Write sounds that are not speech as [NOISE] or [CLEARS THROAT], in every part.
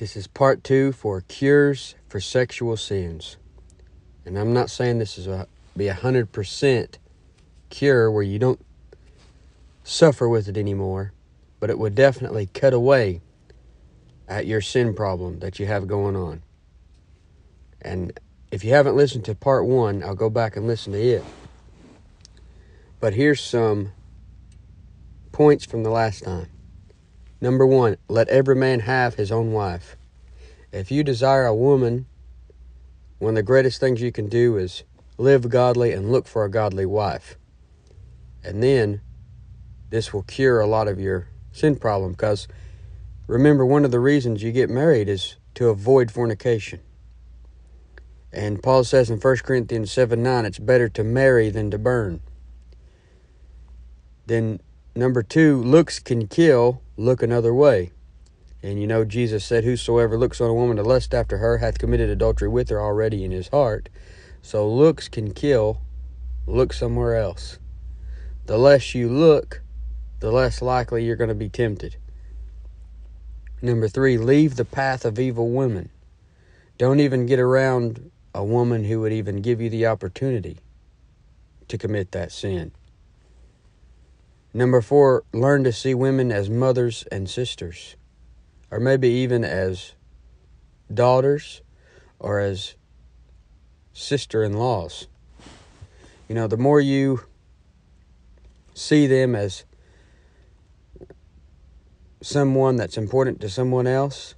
This is part two for cures for sexual sins. And I'm not saying this is a be a hundred percent cure where you don't suffer with it anymore, but it would definitely cut away at your sin problem that you have going on. And if you haven't listened to part one, I'll go back and listen to it. But here's some points from the last time. Number one, let every man have his own wife. If you desire a woman, one of the greatest things you can do is live godly and look for a godly wife. And then this will cure a lot of your sin problem because remember, one of the reasons you get married is to avoid fornication. And Paul says in 1 Corinthians 7 9, it's better to marry than to burn. Then, number two, looks can kill, look another way. And you know, Jesus said, Whosoever looks on a woman to lust after her hath committed adultery with her already in his heart. So looks can kill, look somewhere else. The less you look, the less likely you're going to be tempted. Number three, leave the path of evil women. Don't even get around a woman who would even give you the opportunity to commit that sin. Number four, learn to see women as mothers and sisters, or maybe even as daughters or as sister in laws. You know, the more you see them as someone that's important to someone else,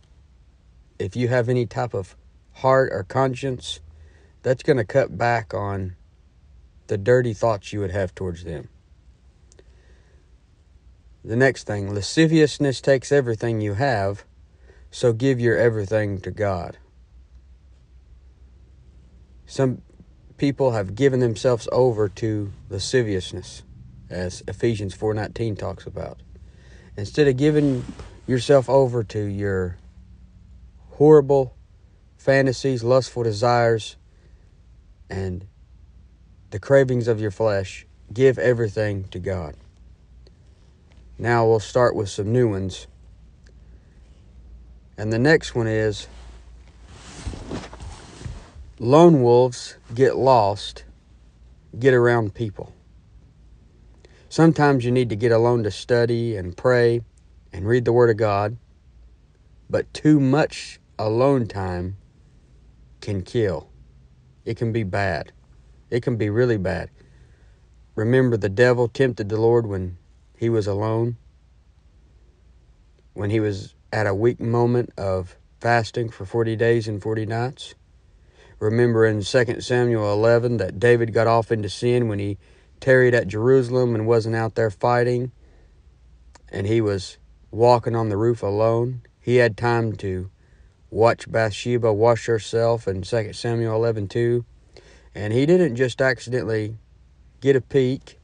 if you have any type of heart or conscience, that's going to cut back on the dirty thoughts you would have towards them. The next thing lasciviousness takes everything you have, so give your everything to God. Some people have given themselves over to lasciviousness, as Ephesians 4:19 talks about. Instead of giving yourself over to your horrible fantasies, lustful desires, and the cravings of your flesh, give everything to God. Now we'll start with some new ones. And the next one is lone wolves get lost, get around people. Sometimes you need to get alone to study and pray and read the Word of God, but too much alone time can kill. It can be bad. It can be really bad. Remember, the devil tempted the Lord when he was alone, when he was at a weak moment of fasting for 40 days and 40 nights. Remember in 2 Samuel 11 that David got off into sin when he tarried at Jerusalem and wasn't out there fighting, and he was walking on the roof alone. He had time to watch Bathsheba wash herself in 2 Samuel 11 2. And he didn't just accidentally get a peek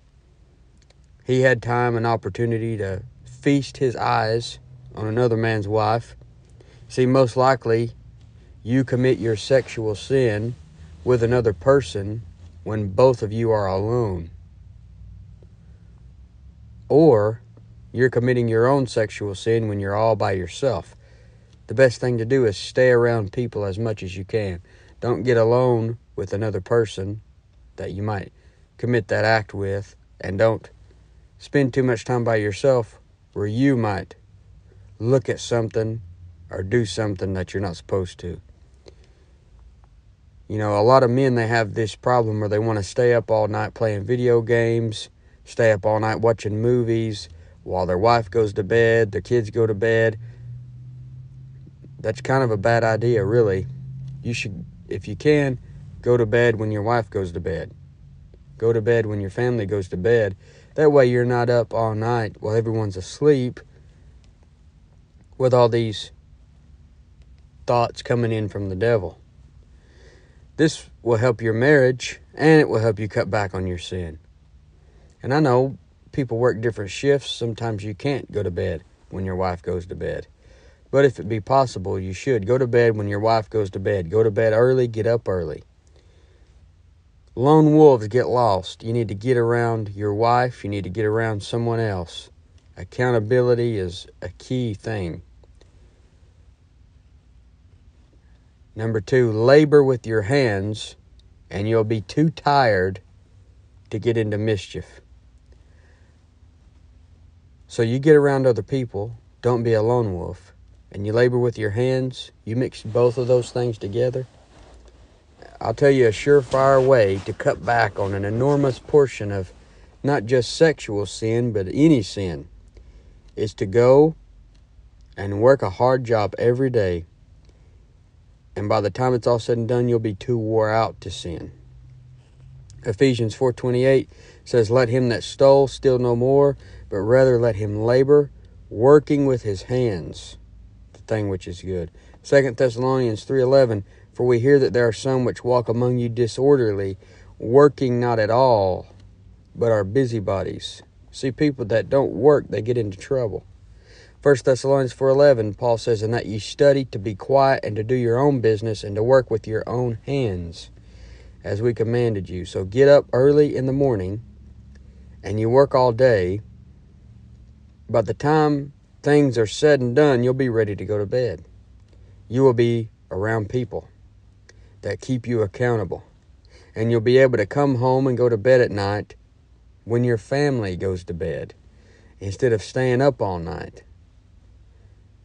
he had time and opportunity to feast his eyes on another man's wife. See, most likely you commit your sexual sin with another person when both of you are alone. Or you're committing your own sexual sin when you're all by yourself. The best thing to do is stay around people as much as you can. Don't get alone with another person that you might commit that act with, and don't spend too much time by yourself where you might look at something or do something that you're not supposed to. You know, a lot of men they have this problem where they want to stay up all night playing video games, stay up all night watching movies while their wife goes to bed, their kids go to bed. That's kind of a bad idea, really. You should if you can go to bed when your wife goes to bed. Go to bed when your family goes to bed that way you're not up all night while everyone's asleep with all these thoughts coming in from the devil. This will help your marriage and it will help you cut back on your sin. And I know people work different shifts. Sometimes you can't go to bed when your wife goes to bed. But if it be possible, you should go to bed when your wife goes to bed. Go to bed early, get up early. Lone wolves get lost. You need to get around your wife, you need to get around someone else. Accountability is a key thing. Number two, labor with your hands, and you'll be too tired to get into mischief. So you get around other people, don't be a lone wolf, and you labor with your hands, you mix both of those things together. I'll tell you a surefire way to cut back on an enormous portion of not just sexual sin, but any sin, is to go and work a hard job every day. And by the time it's all said and done you'll be too wore out to sin. Ephesians 4.28 says let him that stole steal no more but rather let him labor working with his hands the thing which is good. 2 thessalonians 3.11 for we hear that there are some which walk among you disorderly working not at all but are busybodies see people that don't work they get into trouble 1 Thessalonians 4.11, Paul says, And that ye study to be quiet and to do your own business and to work with your own hands, as we commanded you. So get up early in the morning and you work all day. By the time things are said and done, you'll be ready to go to bed. You will be around people that keep you accountable. And you'll be able to come home and go to bed at night when your family goes to bed instead of staying up all night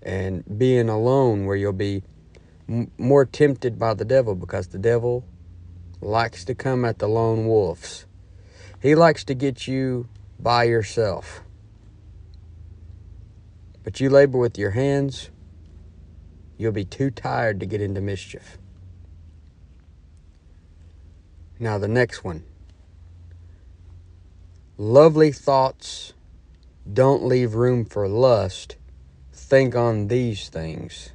and being alone where you'll be m- more tempted by the devil because the devil likes to come at the lone wolves. He likes to get you by yourself. But you labor with your hands, you'll be too tired to get into mischief. Now, the next one. Lovely thoughts don't leave room for lust think on these things.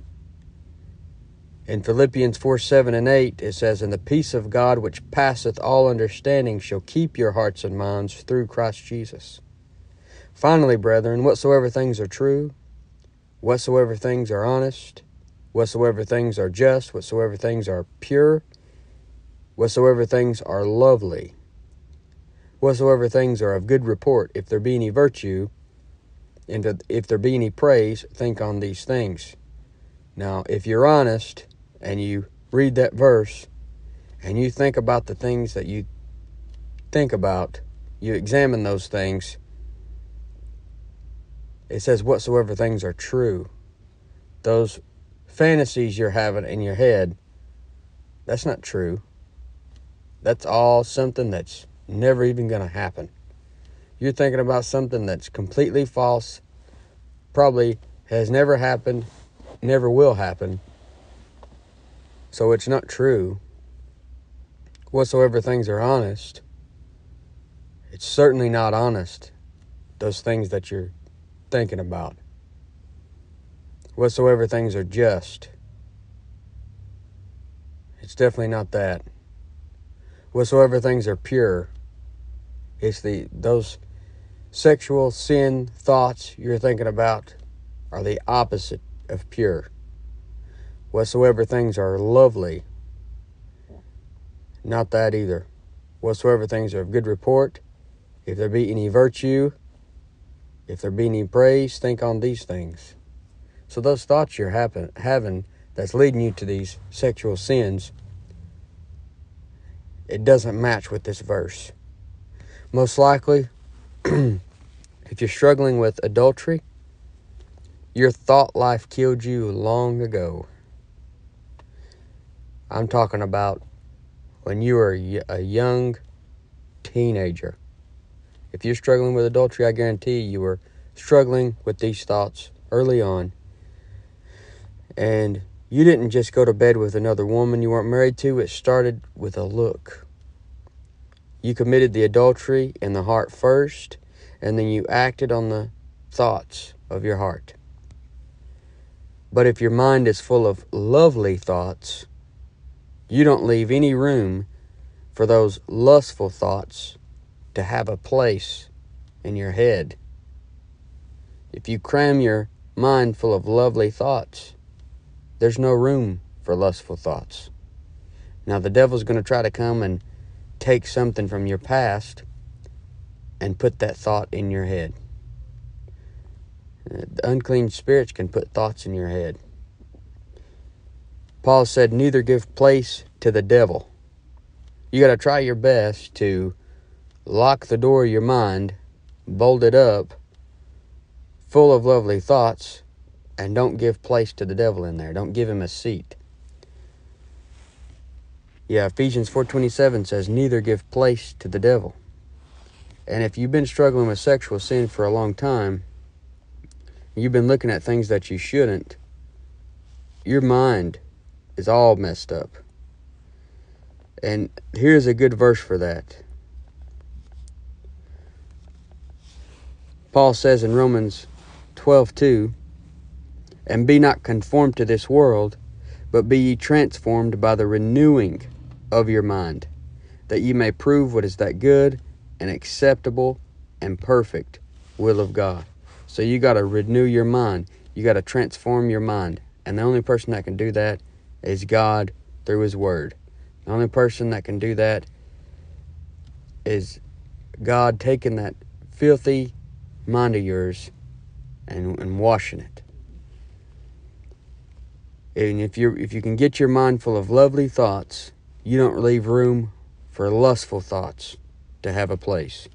In Philippians 4 7 and 8, it says, And the peace of God which passeth all understanding shall keep your hearts and minds through Christ Jesus. Finally, brethren, whatsoever things are true, whatsoever things are honest, whatsoever things are just, whatsoever things are pure, whatsoever things are lovely, whatsoever things are of good report, if there be any virtue, and if there be any praise, think on these things. Now, if you're honest and you read that verse and you think about the things that you think about, you examine those things, it says, whatsoever things are true. Those fantasies you're having in your head, that's not true. That's all something that's never even going to happen you're thinking about something that's completely false, probably has never happened, never will happen. So it's not true. Whatsoever things are honest, it's certainly not honest, those things that you're thinking about. Whatsoever things are just, it's definitely not that. Whatsoever things are pure, it's the those sexual sin thoughts you're thinking about are the opposite of pure. Whatsoever things are lovely, not that either. Whatsoever things are of good report, if there be any virtue, if there be any praise, think on these things. So those thoughts you're happen, having that's leading you to these sexual sins, it doesn't match with this verse. Most likely, [CLEARS THROAT] if you're struggling with adultery, your thought life killed you long ago. I'm talking about when you were a young teenager. If you're struggling with adultery, I guarantee you were struggling with these thoughts early on. And you didn't just go to bed with another woman you weren't married to, it started with a look. You committed the adultery in the heart first, and then you acted on the thoughts of your heart. But if your mind is full of lovely thoughts, you don't leave any room for those lustful thoughts to have a place in your head. If you cram your mind full of lovely thoughts, there's no room for lustful thoughts. Now, the devil's going to try to come and take something from your past and put that thought in your head. Uh, the unclean spirits can put thoughts in your head. Paul said, neither give place to the devil. You got to try your best to lock the door of your mind, bolt it up, full of lovely thoughts, and don't give place to the devil in there. Don't give him a seat. Yeah, Ephesians 4:27 says neither give place to the devil. And if you've been struggling with sexual sin for a long time, you've been looking at things that you shouldn't, your mind is all messed up. And here's a good verse for that. Paul says in Romans 12:2, "And be not conformed to this world, but be ye transformed by the renewing of your mind, that ye may prove what is that good and acceptable and perfect will of God. So you got to renew your mind. You got to transform your mind. And the only person that can do that is God through His Word. The only person that can do that is God taking that filthy mind of yours and, and washing it. And if you if you can get your mind full of lovely thoughts you don't leave room for lustful thoughts to have a place.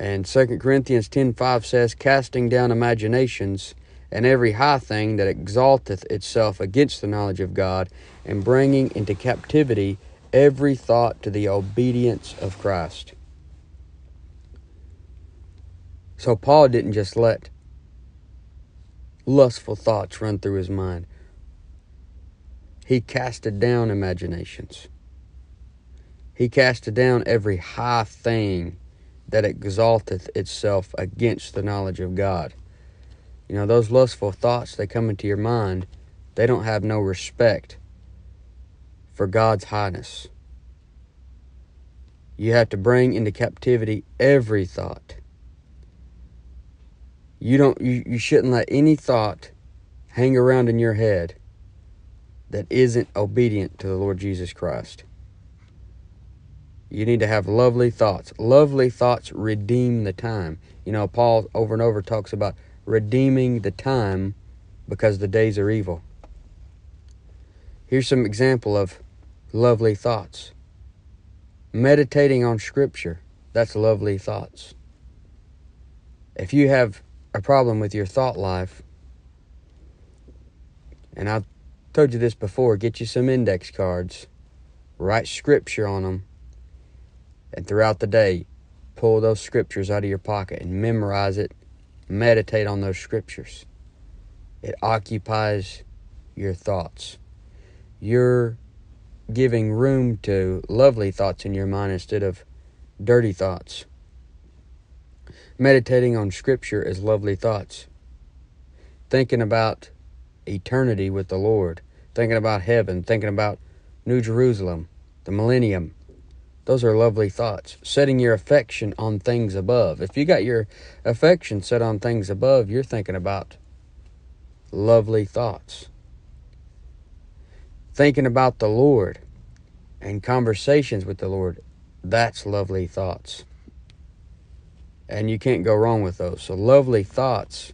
And 2 Corinthians 10:5 says, "Casting down imaginations and every high thing that exalteth itself against the knowledge of God, and bringing into captivity every thought to the obedience of Christ." So Paul didn't just let lustful thoughts run through his mind. He casted down imaginations. He casted down every high thing that exalteth itself against the knowledge of God. You know, those lustful thoughts, they come into your mind, they don't have no respect for God's highness. You have to bring into captivity every thought. You don't you, you shouldn't let any thought hang around in your head that isn't obedient to the Lord Jesus Christ. You need to have lovely thoughts. Lovely thoughts redeem the time. You know, Paul over and over talks about redeeming the time because the days are evil. Here's some example of lovely thoughts. Meditating on scripture, that's lovely thoughts. If you have a problem with your thought life, and I told you this before. Get you some index cards, write scripture on them, and throughout the day, pull those scriptures out of your pocket and memorize it. Meditate on those scriptures. It occupies your thoughts. You're giving room to lovely thoughts in your mind instead of dirty thoughts. Meditating on scripture is lovely thoughts. Thinking about eternity with the Lord thinking about heaven, thinking about New Jerusalem, the millennium. Those are lovely thoughts. Setting your affection on things above. If you got your affection set on things above, you're thinking about lovely thoughts. Thinking about the Lord and conversations with the Lord, that's lovely thoughts. And you can't go wrong with those. So, lovely thoughts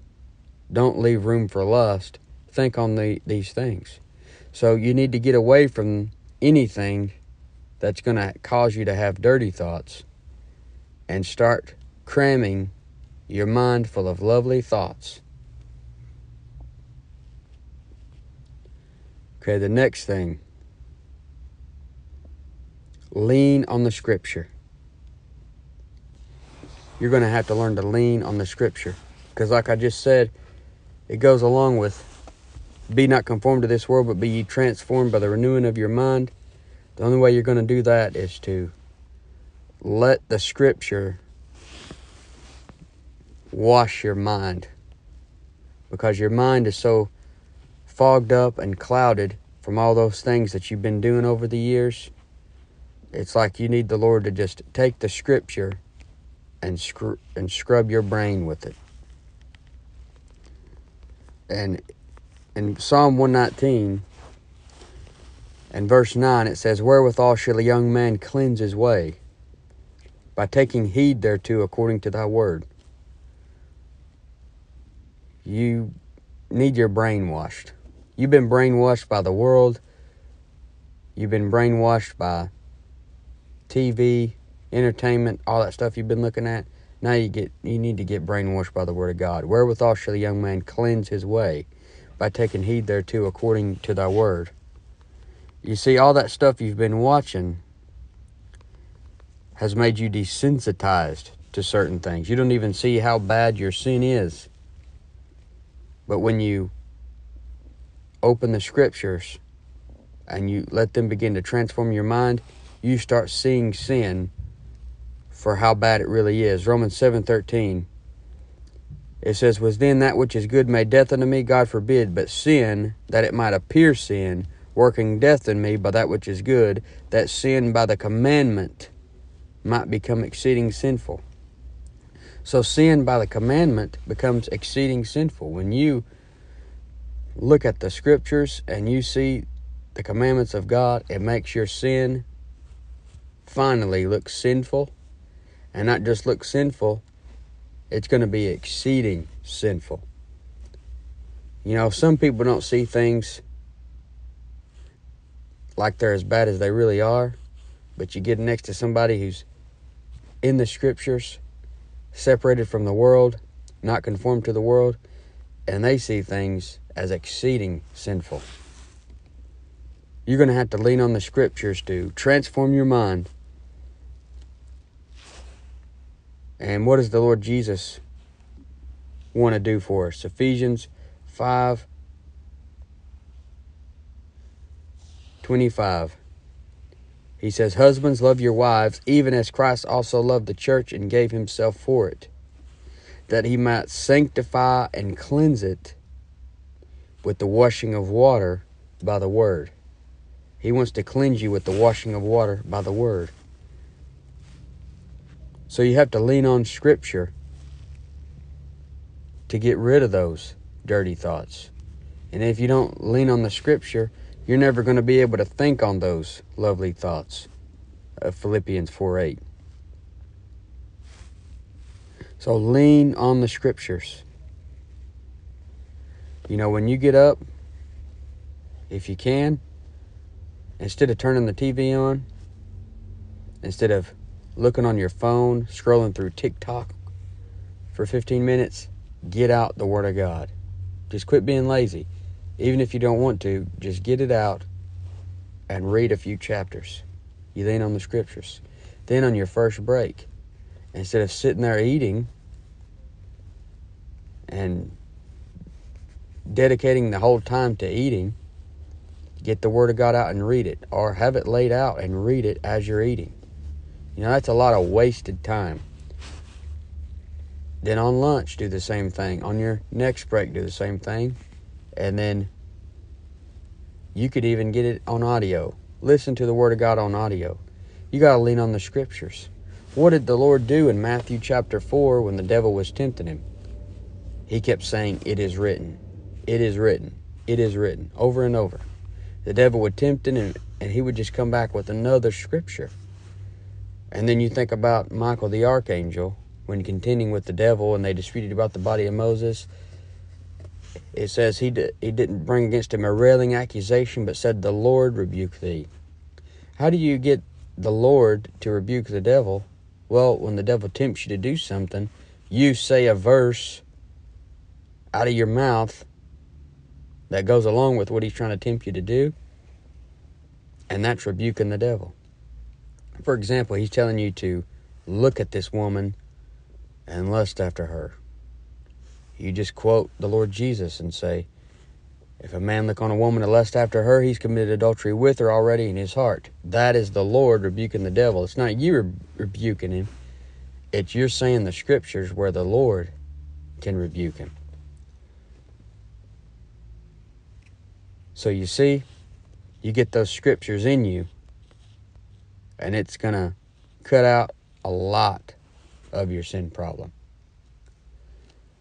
don't leave room for lust. Think on the, these things. So you need to get away from anything that's going to cause you to have dirty thoughts and start cramming your mind full of lovely thoughts. Okay, the next thing lean on the scripture. You're going to have to learn to lean on the scripture because, like I just said, it goes along with be not conformed to this world, but be ye transformed by the renewing of your mind. The only way you're going to do that is to let the scripture wash your mind. Because your mind is so fogged up and clouded from all those things that you've been doing over the years. It's like you need the Lord to just take the scripture and scr- and scrub your brain with it. And in Psalm 119 and verse 9, it says, Wherewithal shall a young man cleanse his way? By taking heed thereto according to thy word. You need your brain washed. You've been brainwashed by the world. You've been brainwashed by TV, entertainment, all that stuff you've been looking at. Now you get you need to get brainwashed by the word of God. Wherewithal shall the young man cleanse his way by taking heed thereto according to thy word. You see, all that stuff you've been watching has made you desensitized to certain things. You don't even see how bad your sin is. But when you open the scriptures and you let them begin to transform your mind, you start seeing sin for how bad it really is. Romans 7:13 it says, Was then that which is good made death unto me? God forbid, but sin, that it might appear sin, working death in me by that which is good, that sin by the commandment might become exceeding sinful. So sin by the commandment becomes exceeding sinful. When you look at the scriptures and you see the commandments of God, it makes your sin finally look sinful and not just look sinful, it's going to be exceeding sinful. You know, some people don't see things like they're as bad as they really are, but you get next to somebody who's in the scriptures, separated from the world, not conformed to the world, and they see things as exceeding sinful. You're going to have to lean on the scriptures to transform your mind And what does the Lord Jesus want to do for us? Ephesians 5 25. He says, Husbands, love your wives, even as Christ also loved the church and gave himself for it, that he might sanctify and cleanse it with the washing of water by the word. He wants to cleanse you with the washing of water by the word. So you have to lean on Scripture to get rid of those dirty thoughts. And if you don't lean on the Scripture, you're never going to be able to think on those lovely thoughts of Philippians 4 8. So lean on the Scriptures. You know, when you get up, if you can, instead of turning the TV on, instead of looking on your phone, scrolling through TikTok for 15 minutes, get out the Word of God. Just quit being lazy. Even if you don't want to, just get it out and read a few chapters. You lean on the scriptures. Then on your first break, instead of sitting there eating and dedicating the whole time to eating, get the Word of God out and read it, or have it laid out and read it as you're eating. You know, that's a lot of wasted time. Then on lunch, do the same thing. On your next break, do the same thing. And then you could even get it on audio. Listen to the Word of God on audio. You got to lean on the Scriptures. What did the Lord do in Matthew chapter 4 when the devil was tempting him? He kept saying, It is written. It is written. It is written. Over and over. The devil would tempt him and, and he would just come back with another scripture. And then you think about Michael the archangel when contending with the devil and they disputed about the body of Moses. It says he, he didn't bring against him a railing accusation, but said, The Lord rebuke thee. How do you get the Lord to rebuke the devil? Well, when the devil tempts you to do something, you say a verse out of your mouth that goes along with what he's trying to tempt you to do, and that's rebuking the devil. For example, he's telling you to look at this woman and lust after her. You just quote the Lord Jesus and say, If a man look on a woman and lust after her, he's committed adultery with her already in his heart. That is the Lord rebuking the devil. It's not you rebuking him, it's you're saying the scriptures where the Lord can rebuke him. So you see, you get those scriptures in you and it's going to cut out a lot of your sin problem.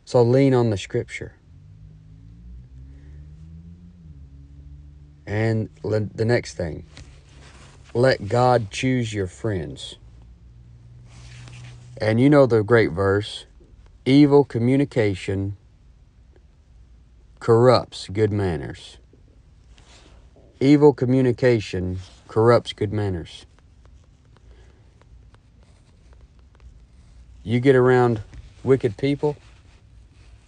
So lean on the scripture. And the next thing, let God choose your friends. And you know the great verse evil communication corrupts good manners. Evil communication corrupts good manners. You get around wicked people,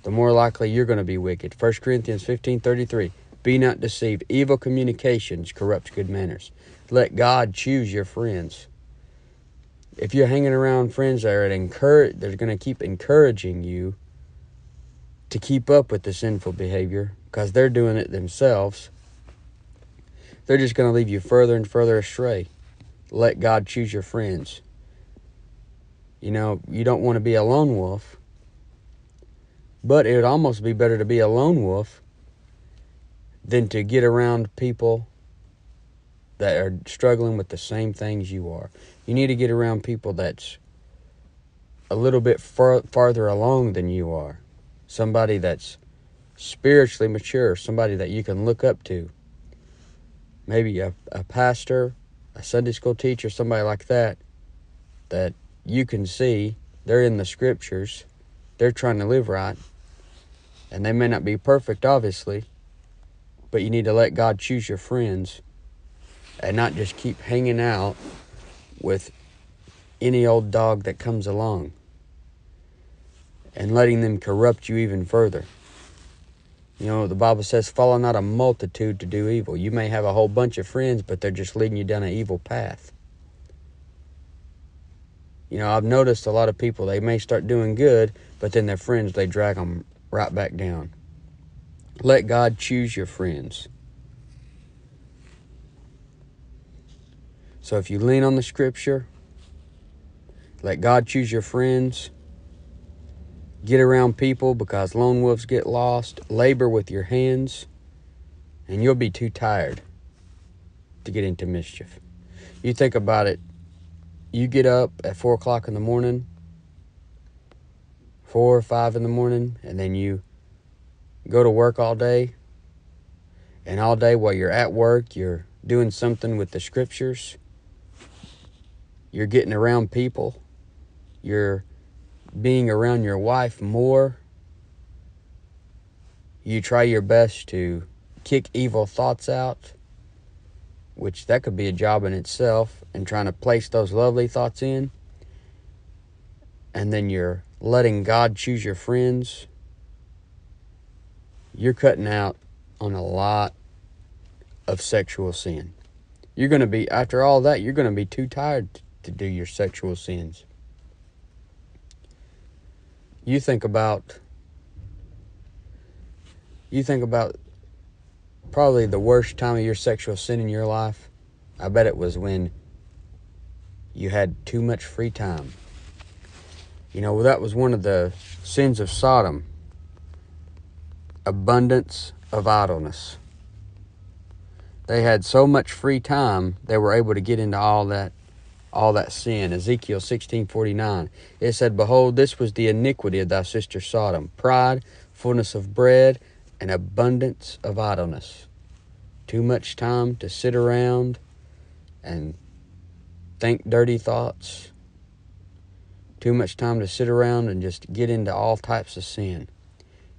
the more likely you're going to be wicked. 1 Corinthians 15:33. Be not deceived. Evil communications corrupt good manners. Let God choose your friends. If you're hanging around friends that are encourage, they're going to keep encouraging you to keep up with the sinful behavior because they're doing it themselves. They're just going to leave you further and further astray. Let God choose your friends. You know, you don't want to be a lone wolf, but it would almost be better to be a lone wolf than to get around people that are struggling with the same things you are. You need to get around people that's a little bit far, farther along than you are. Somebody that's spiritually mature, somebody that you can look up to. Maybe a, a pastor, a Sunday school teacher, somebody like that, that you can see they're in the scriptures, they're trying to live right, and they may not be perfect, obviously, but you need to let God choose your friends and not just keep hanging out with any old dog that comes along and letting them corrupt you even further. You know, the Bible says, follow not a multitude to do evil. You may have a whole bunch of friends, but they're just leading you down an evil path. You know, I've noticed a lot of people, they may start doing good, but then their friends, they drag them right back down. Let God choose your friends. So if you lean on the scripture, let God choose your friends, get around people because lone wolves get lost, labor with your hands, and you'll be too tired to get into mischief. You think about it, you get up at four o'clock in the morning, four or five in the morning, and then you go to work all day. And all day while you're at work, you're doing something with the scriptures you're getting around people, you're being around your wife more. You try your best to kick evil thoughts out, which that could be a job in itself, and trying to place those lovely thoughts in. And then you're letting God choose your friends. You're cutting out on a lot of sexual sin. You're going to be, after all that, you're going to be too tired to do your sexual sins. You think about you think about probably the worst time of your sexual sin in your life. I bet it was when you had too much free time. You know, that was one of the sins of Sodom abundance of idleness. They had so much free time, they were able to get into all that all that sin. Ezekiel 16:49. It said, "Behold, this was the iniquity of thy sister Sodom: pride, fullness of bread, and abundance of idleness. Too much time to sit around and think dirty thoughts. Too much time to sit around and just get into all types of sin.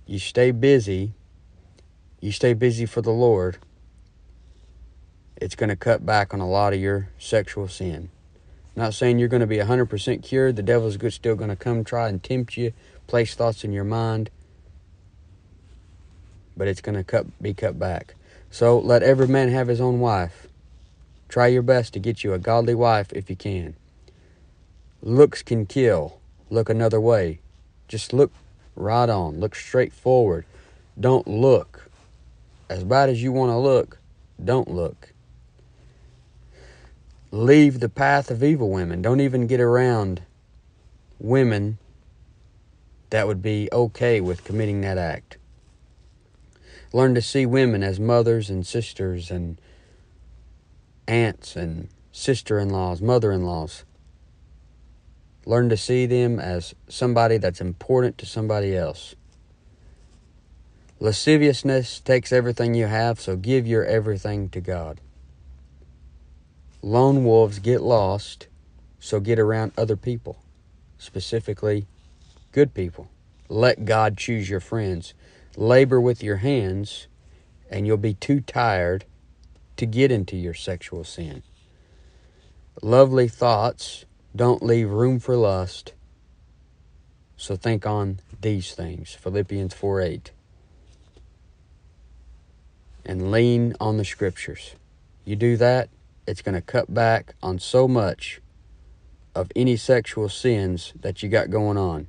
You stay busy, you stay busy for the Lord, it's going to cut back on a lot of your sexual sin. Not saying you're going to be 100% cured. The devil's good still going to come try and tempt you, place thoughts in your mind, but it's going to cut, be cut back. So let every man have his own wife. Try your best to get you a godly wife if you can. Looks can kill. Look another way. Just look right on. Look straight forward. Don't look. As bad as you want to look, don't look leave the path of evil women. Don't even get around women that would be okay with committing that act. Learn to see women as mothers and sisters and aunts and sister in laws, mother in laws. Learn to see them as somebody that's important to somebody else. Lasciviousness takes everything you have, so give your everything to God lone wolves get lost, so get around other people, specifically good people. Let God choose your friends. Labor with your hands, and you'll be too tired to get into your sexual sin. Lovely thoughts don't leave room for lust. So think on these things. Philippians 4 8. And lean on the scriptures. You do that, it's going to cut back on so much of any sexual sins that you got going on.